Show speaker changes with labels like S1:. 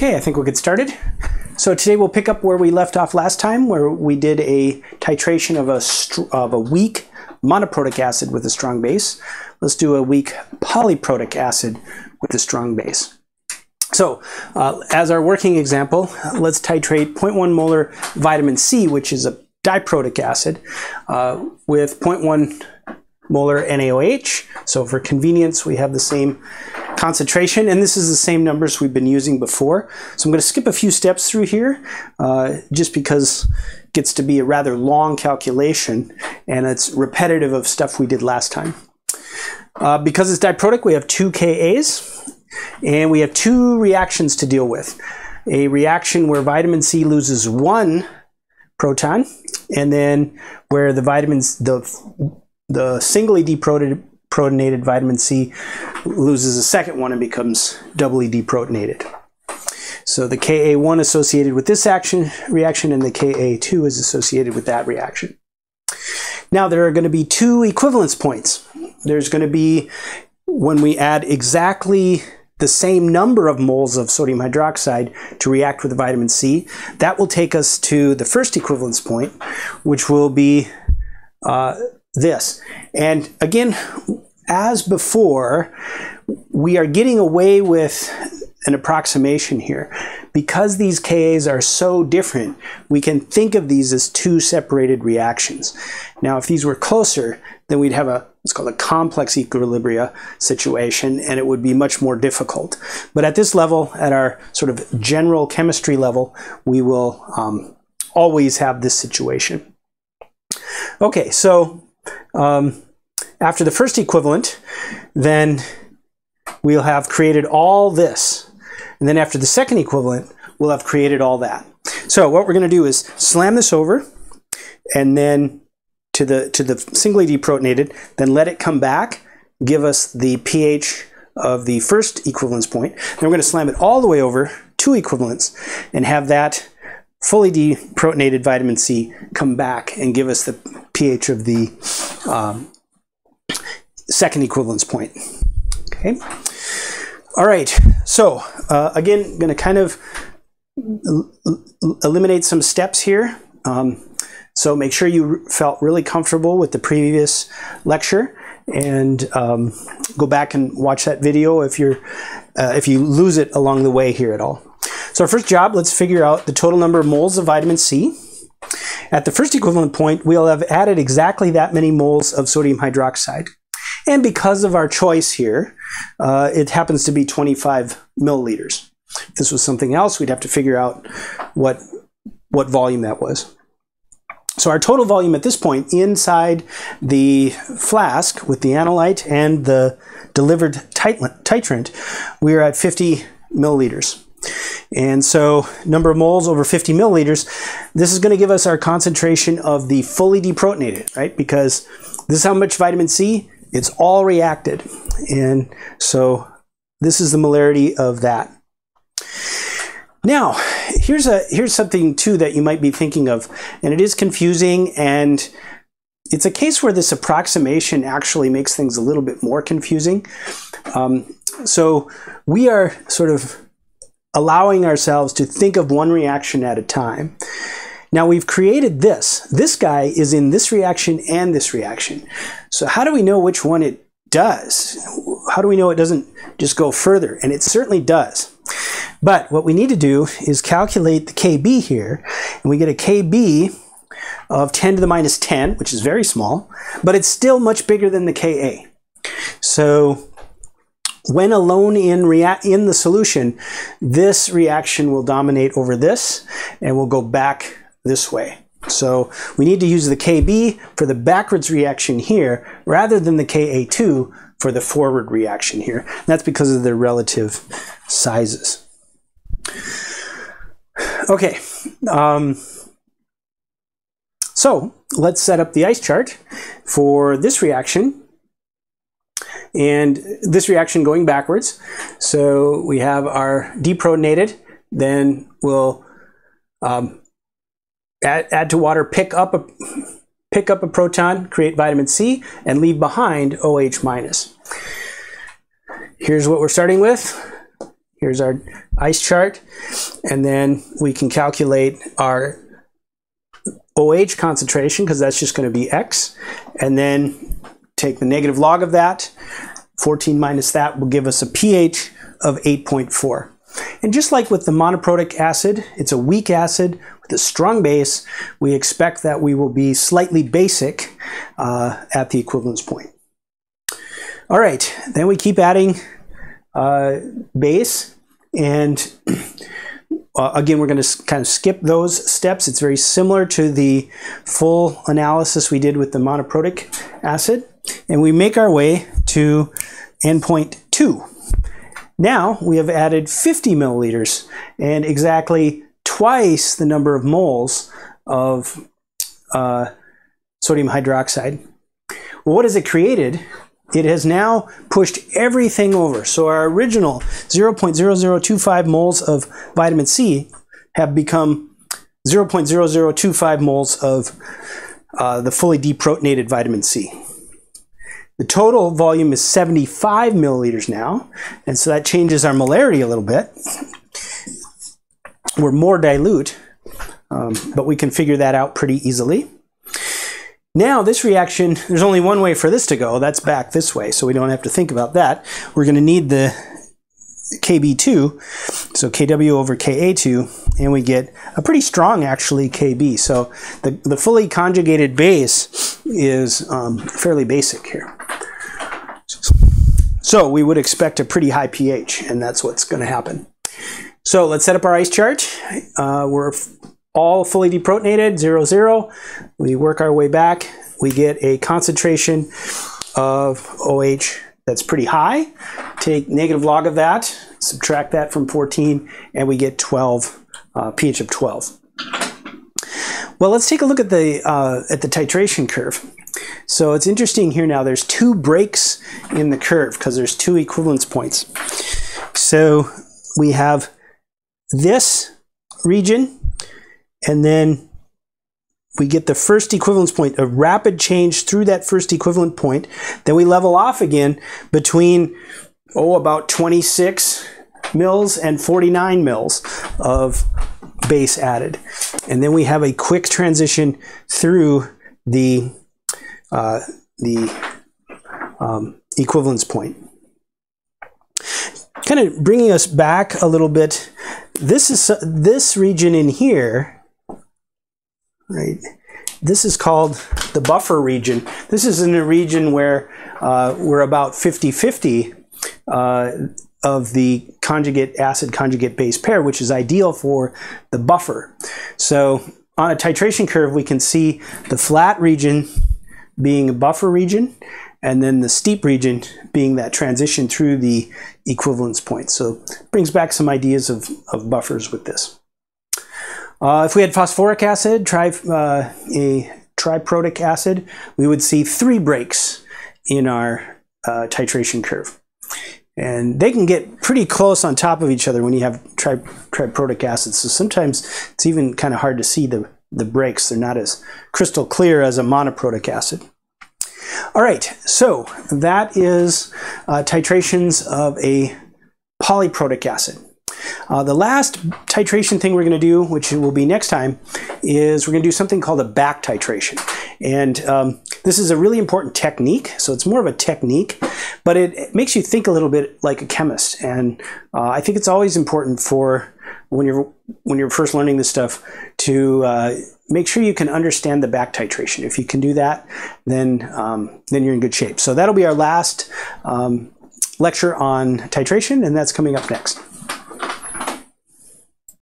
S1: Okay, I think we'll get started. So today we'll pick up where we left off last time, where we did a titration of a, of a weak monoprotic acid with a strong base. Let's do a weak polyprotic acid with a strong base. So uh, as our working example, let's titrate 0.1 molar vitamin C, which is a diprotic acid, uh, with 0.1 molar NaOH. So for convenience, we have the same concentration, and this is the same numbers we've been using before. So I'm going to skip a few steps through here, uh, just because it gets to be a rather long calculation, and it's repetitive of stuff we did last time. Uh, because it's diprotic, we have two Kas, and we have two reactions to deal with. A reaction where vitamin C loses one proton, and then where the vitamins, the the singly deprotonated vitamin C loses a second one and becomes doubly deprotonated. So the Ka1 associated with this action reaction and the Ka2 is associated with that reaction. Now there are going to be two equivalence points. There's going to be when we add exactly the same number of moles of sodium hydroxide to react with the vitamin C. That will take us to the first equivalence point, which will be uh, this. And again, as before, we are getting away with an approximation here. Because these Kas are so different, we can think of these as two separated reactions. Now, if these were closer, then we'd have a what's called a complex equilibria situation, and it would be much more difficult. But at this level, at our sort of general chemistry level, we will um, always have this situation. Okay, so um, after the first equivalent, then we'll have created all this. And then after the second equivalent, we'll have created all that. So what we're going to do is slam this over and then to the, to the singly deprotonated, then let it come back, give us the pH of the first equivalence point. Then we're going to slam it all the way over, two equivalents, and have that fully deprotonated vitamin C come back and give us the pH of the um, second equivalence point. Okay. All right. So uh, again, going to kind of eliminate some steps here. Um, so make sure you felt really comfortable with the previous lecture and um, go back and watch that video if you're uh, if you lose it along the way here at all. So our first job, let's figure out the total number of moles of vitamin C. At the first equivalent point, we'll have added exactly that many moles of sodium hydroxide. And because of our choice here, uh, it happens to be 25 milliliters. If this was something else, we'd have to figure out what, what volume that was. So our total volume at this point inside the flask with the analyte and the delivered titrant, we are at 50 milliliters. And so number of moles over 50 milliliters, this is going to give us our concentration of the fully deprotonated, right? Because this is how much vitamin C, it's all reacted. And so this is the molarity of that. Now, here's a here's something too that you might be thinking of, and it is confusing and it's a case where this approximation actually makes things a little bit more confusing. Um, so we are sort of allowing ourselves to think of one reaction at a time. Now we've created this. This guy is in this reaction and this reaction. So how do we know which one it does? How do we know it doesn't just go further? And it certainly does. But what we need to do is calculate the KB here, and we get a KB of 10 to the minus 10, which is very small, but it's still much bigger than the Ka. So when alone in, in the solution, this reaction will dominate over this and will go back this way. So we need to use the Kb for the backwards reaction here rather than the Ka2 for the forward reaction here. That's because of their relative sizes. Okay, um, so let's set up the ice chart for this reaction and this reaction going backwards. So we have our deprotonated, then we'll um, add, add to water, pick up a pick up a proton, create vitamin C, and leave behind OH minus. Here's what we're starting with. Here's our ice chart. And then we can calculate our OH concentration because that's just going to be X. And then take the negative log of that. 14 minus that will give us a pH of 8.4. And just like with the monoprotic acid, it's a weak acid with a strong base. We expect that we will be slightly basic uh, at the equivalence point. All right, then we keep adding uh, base. And uh, again, we're going to kind of skip those steps. It's very similar to the full analysis we did with the monoprotic acid. And we make our way to endpoint 2. Now we have added 50 milliliters and exactly twice the number of moles of uh, sodium hydroxide. Well, what has it created? It has now pushed everything over. So our original 0.0025 moles of vitamin C have become 0.0025 moles of uh, the fully deprotonated vitamin C. The total volume is 75 milliliters now, and so that changes our molarity a little bit. We're more dilute, um, but we can figure that out pretty easily. Now this reaction, there's only one way for this to go, that's back this way, so we don't have to think about that. We're going to need the KB2, so KW over KA2, and we get a pretty strong, actually, KB. So the, the fully conjugated base is um, fairly basic here. So we would expect a pretty high pH, and that's what's going to happen. So let's set up our ice chart. Uh, we're all fully deprotonated, 0, 0. We work our way back. We get a concentration of OH that's pretty high. Take negative log of that, subtract that from 14, and we get 12, uh, pH of 12. Well, let's take a look at the, uh, at the titration curve. So it's interesting here now, there's two breaks in the curve because there's two equivalence points. So we have this region, and then we get the first equivalence point, a rapid change through that first equivalent point. Then we level off again between, oh, about 26 mils and 49 mils of base added. And then we have a quick transition through the, uh, the um, equivalence point. Kind of bringing us back a little bit, this is this region in here, right? This is called the buffer region. This is in a region where uh, we're about 50-50 uh, of the conjugate acid conjugate base pair, which is ideal for the buffer. So on a titration curve, we can see the flat region being a buffer region, and then the steep region being that transition through the equivalence point. So brings back some ideas of, of buffers with this. Uh, if we had phosphoric acid, tri, uh, a triprotic acid, we would see three breaks in our uh, titration curve. And they can get pretty close on top of each other when you have tri triprotic acids. So sometimes it's even kind of hard to see the, the breaks. They're not as crystal clear as a monoprotic acid. All right, so that is uh, titrations of a polyprotic acid. Uh, the last titration thing we're going to do, which will be next time, is we're going to do something called a back titration. And um, this is a really important technique. So it's more of a technique, but it, it makes you think a little bit like a chemist. And uh, I think it's always important for when you're when you're first learning this stuff to uh, make sure you can understand the back titration. If you can do that, then um, then you're in good shape. So that'll be our last um, lecture on titration, and that's coming up next.